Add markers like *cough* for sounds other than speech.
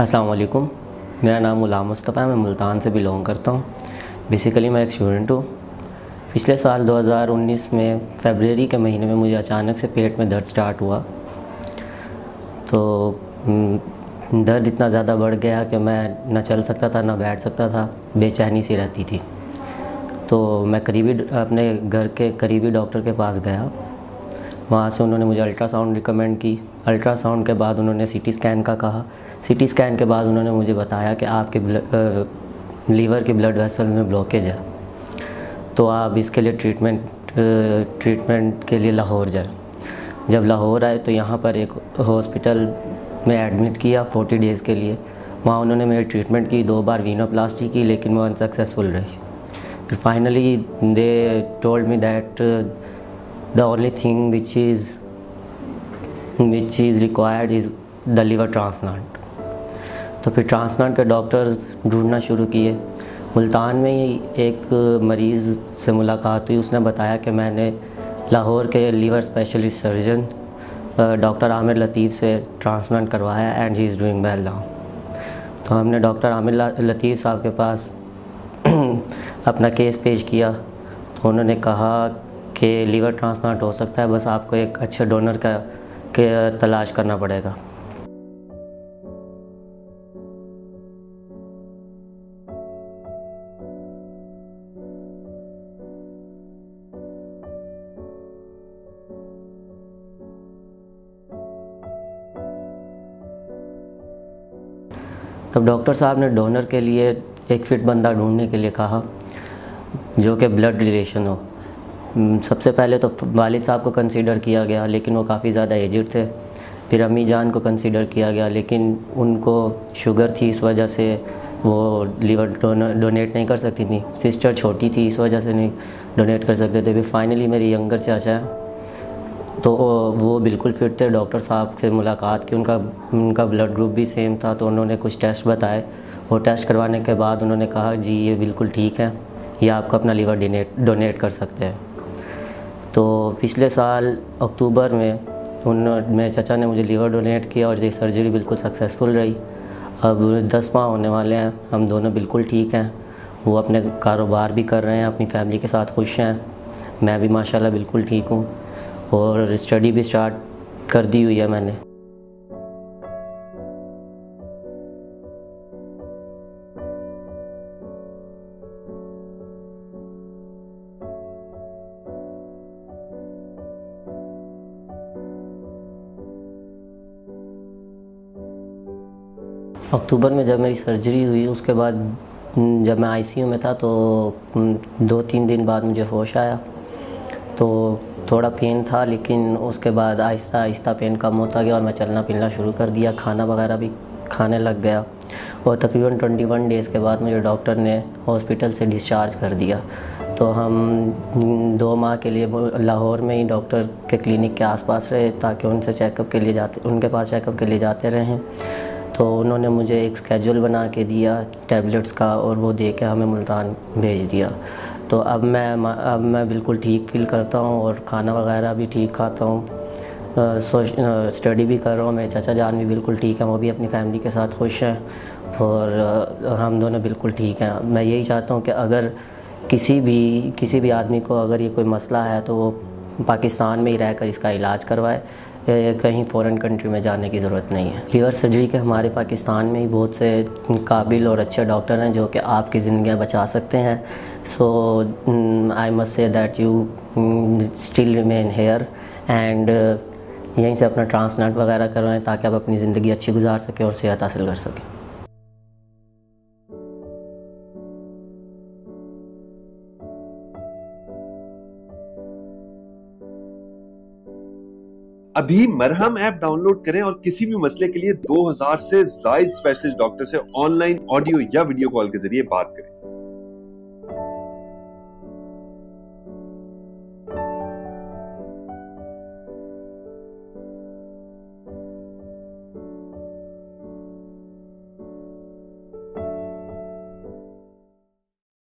अस्सलाम वालेकुम मेरा नाम गुलाम मुस्तफ़ा है मैं मुल्तान से बिलोंग करता हूँ। बेसिकली मैं एक स्टूडेंट हूँ। पिछले साल 2019 में फरवरी के महीने में मुझे अचानक से पेट में दर्द स्टार्ट हुआ। तो हम्म, दर्द इतना ज़्यादा बढ़ गया कि मैं न चल सकता था ना बैठ सकता था बेचैनी सी रहती थी। तो मैं करीबी अपने घर के करीबी डॉक्टर के पास गया। वहाँ से उन्होंने मुझे अल्ट्रासाउंड रिकमेंड की। अल्ट्रासाउंड के बाद उन्होंने सीटी स्कैन का कहा। सीटी स्कैन के बाद उन्होंने मुझे बताया कि आपके लीवर के ब्लड वेसल में ब्लॉकेज है। तो आप इसके लिए ट्रीटमेंट ट्रीटमेंट के लिए लाहौर जाए। जब लाहौर आए तो यहाँ पर एक हॉस्पिटल में एडमिट किया 40 डेज़ के लिए। वहाँ उन्होंने मेरी ट्रीटमेंट की, दो बार वीनोप्लास्टी की, लेकिन वो अनसक्सेसफुल रही। फिर finally they told me that the only thing which is which is required is the liver transplant. तो फिर ट्रांसप्लांट के डॉक्टर्स ढूंढना शुरू किए। मुल्तान में ही एक मरीज़ से मुलाकात हुई। उसने बताया कि मैंने लाहौर के liver specialist surgeon doctor Aamir Latif से ट्रांसप्लांट करवाया and he is doing well now तो हमने डॉक्टर आमिर लतीफ़ साहब के पास *clears throat* अपना केस पेश किया। तो उन्होंने कहा कि लीवर ट्रांसप्लांट हो सकता है, बस आपको एक अच्छे डोनर का, के तलाश करना पड़ेगा। तब डॉक्टर साहब ने डोनर के लिए एक फिट बंदा ढूँढने के लिए कहा, जो कि ब्लड रिलेशन हो। सबसे पहले तो वालिद साहब को कंसीडर किया गया, लेकिन वो काफ़ी ज़्यादा एजड थे। फिर अम्मी जान को कंसीडर किया गया, लेकिन उनको शुगर थी इस वजह से, वो लीवर डोनेट नहीं कर सकती थी। सिस्टर छोटी थी इस वजह से नहीं डोनेट कर सकते थे। फिर फाइनली मेरी यंगर चाचा तो वो बिल्कुल फिट थे। डॉक्टर साहब से मुलाकात की, उनका उनका ब्लड ग्रुप भी सेम था तो उन्होंने कुछ टेस्ट बताए। वो टेस्ट करवाने के बाद उन्होंने कहा, जी, ये बिल्कुल ठीक है, ये आपको अपना लीवर डोनेट कर सकते हैं। तो पिछले साल अक्टूबर में उन, मेरे चाचा ने मुझे लीवर डोनेट किया और ये सर्जरी बिल्कुल सक्सेसफुल रही। अब दस माह होने वाले हैं, हम दोनों बिल्कुल ठीक हैं। वो अपने कारोबार भी कर रहे हैं, अपनी फैमिली के साथ खुश हैं। मैं भी माशाल्लाह बिल्कुल ठीक हूँ और स्टडी भी स्टार्ट कर दी हुई है मैंने। अक्टूबर में जब मेरी सर्जरी हुई, उसके बाद जब मैं आईसीयू में था तो दो तीन दिन बाद मुझे होश आया। तो थोड़ा पेन था, लेकिन उसके बाद आहिस्ता आहिस्ता पेन कम होता गया और मैं चलना फिरना शुरू कर दिया। खाना वगैरह भी खाने लग गया और तकरीबन 21 डेज़ के बाद मुझे डॉक्टर ने हॉस्पिटल से डिस्चार्ज कर दिया। तो हम दो माह के लिए लाहौर में ही डॉक्टर के क्लिनिक के आसपास रहे, ताकि उनसे चेकअप के लिए जाते, उनके पास चेकअप के लिए जाते रहें। तो उन्होंने मुझे एक स्केजूल बना के दिया टैबलेट्स का, और वो दे के हमें मुल्तान भेज दिया। तो अब मैं अब मैं बिल्कुल ठीक फील करता हूँ और खाना वगैरह भी ठीक खाता हूँ। स्टडी भी कर रहा हूँ, मेरे चाचा जान भी बिल्कुल ठीक है, वो भी अपनी फैमिली के साथ खुश हैं। और हम दोनों बिल्कुल ठीक हैं। मैं यही चाहता हूँ कि अगर किसी भी किसी भी आदमी को अगर ये कोई मसला है तो वो पाकिस्तान में ही रहकर इसका इलाज करवाए। कहीं फ़ॉरेन कंट्री में जाने की ज़रूरत नहीं है। लीवर सर्जरी के हमारे पाकिस्तान में ही बहुत से काबिल और अच्छे डॉक्टर हैं जो कि आपकी ज़िंदियाँ बचा सकते हैं। So I must say that you still remain here and यहीं से अपना ट्रांसप्लांट वगैरह करवाएँ ताकि आप अपनी ज़िंदगी अच्छी गुजार सकें और सेहत हासिल कर सकें। अभी मरहम ऐप डाउनलोड करें और किसी भी मसले के लिए 2000 से जायद स्पेशलिस्ट डॉक्टर से ऑनलाइन ऑडियो या वीडियो कॉल के ज़रिए बात करें।